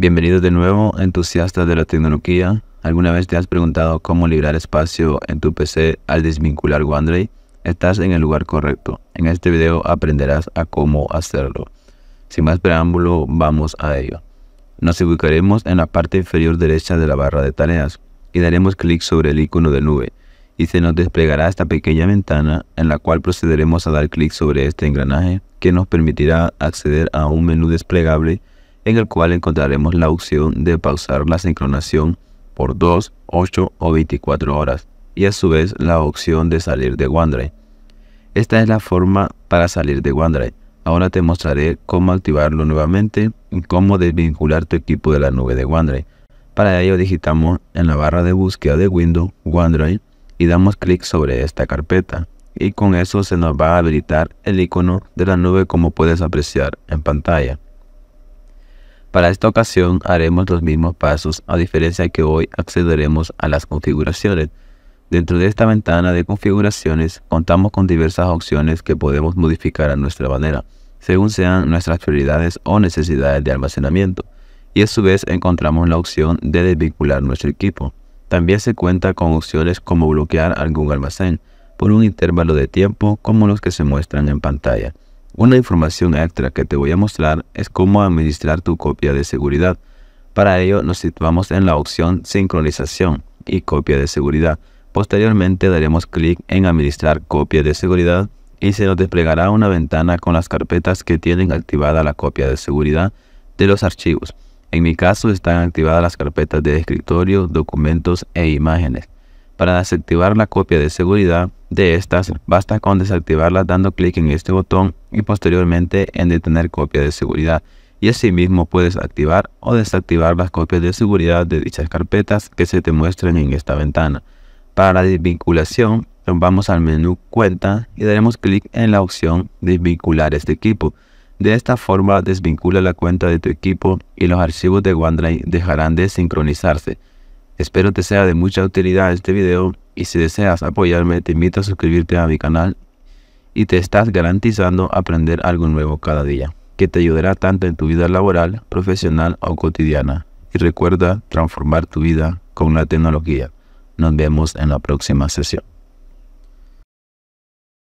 Bienvenidos de nuevo, entusiastas de la tecnología. ¿Alguna vez te has preguntado cómo liberar espacio en tu PC al desvincular OneDrive? Estás en el lugar correcto. En este video aprenderás a cómo hacerlo. Sin más preámbulo, vamos a ello. Nos ubicaremos en la parte inferior derecha de la barra de tareas y daremos clic sobre el icono de nube y se nos desplegará esta pequeña ventana en la cual procederemos a dar clic sobre este engranaje que nos permitirá acceder a un menú desplegable en el cual encontraremos la opción de pausar la sincronización por 2, 8 o 24 horas y a su vez la opción de salir de OneDrive. Esta es la forma para salir de OneDrive. Ahora te mostraré cómo activarlo nuevamente y cómo desvincular tu equipo de la nube de OneDrive. Para ello digitamos en la barra de búsqueda de Windows OneDrive y damos clic sobre esta carpeta y con eso se nos va a habilitar el icono de la nube como puedes apreciar en pantalla. Para esta ocasión haremos los mismos pasos, a diferencia que hoy accederemos a las configuraciones. Dentro de esta ventana de configuraciones contamos con diversas opciones que podemos modificar a nuestra manera, según sean nuestras prioridades o necesidades de almacenamiento, y a su vez encontramos la opción de desvincular nuestro equipo. También se cuenta con opciones como bloquear algún almacén por un intervalo de tiempo como los que se muestran en pantalla. Una información extra que te voy a mostrar es cómo administrar tu copia de seguridad. Para ello nos situamos en la opción sincronización y copia de seguridad. Posteriormente daremos clic en administrar copia de seguridad y se nos desplegará una ventana con las carpetas que tienen activada la copia de seguridad de los archivos. En mi caso están activadas las carpetas de escritorio, documentos e imágenes. Para desactivar la copia de seguridad de estas, basta con desactivarla dando clic en este botón y posteriormente en detener copia de seguridad. Y asimismo puedes activar o desactivar las copias de seguridad de dichas carpetas que se te muestren en esta ventana. Para la desvinculación, vamos al menú Cuenta y daremos clic en la opción Desvincular este equipo. De esta forma desvincula la cuenta de tu equipo y los archivos de OneDrive dejarán de sincronizarse. Espero te sea de mucha utilidad este video y si deseas apoyarme te invito a suscribirte a mi canal y te estás garantizando aprender algo nuevo cada día, que te ayudará tanto en tu vida laboral, profesional o cotidiana. Y recuerda transformar tu vida con la tecnología. Nos vemos en la próxima sesión.